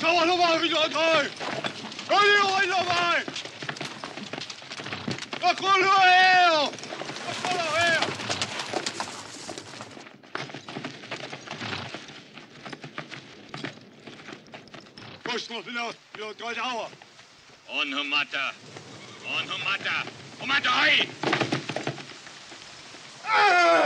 Schau mal nochmal du antreibst! Hör dir rein nochmal! Na komm nur her! Na komm doch her! Kommst du wieder, wieder drei Dauer? On Matter! On Matter! On Matter, hey! Ah!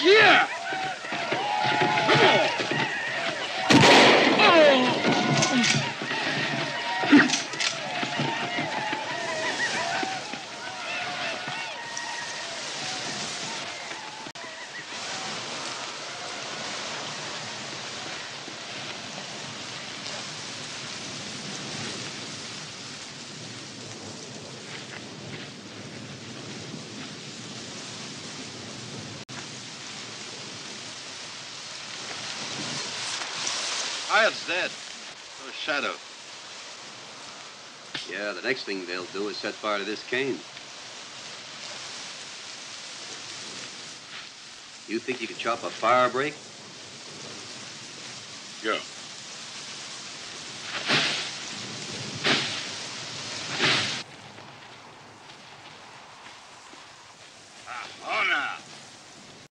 Here! Hired's dead. Is Shadow. Yeah, the next thing they'll do is set fire to this cane. You think you could chop a fire break? Yeah.